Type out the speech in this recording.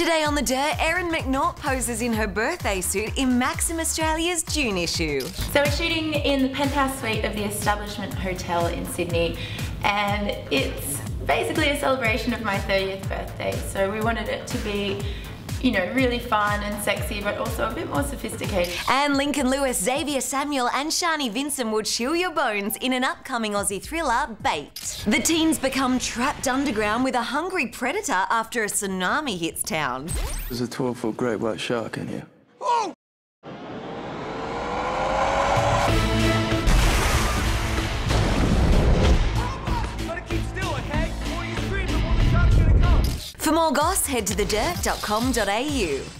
Today on The Dirt, Erin McNaught poses in her birthday suit in Maxim Australia's June issue. So we're shooting in the penthouse suite of the Establishment Hotel in Sydney and it's basically a celebration of my 30th birthday. So we wanted it to be you know, really fun and sexy, but also a bit more sophisticated. And Lincoln Lewis, Xavier Samuel, and Sharni Vinson will chill your bones in an upcoming Aussie thriller, Bait. The teens become trapped underground with a hungry predator after a tsunami hits town. There's a 12 foot great white shark in here. For more goss, head to thedirt.com.au.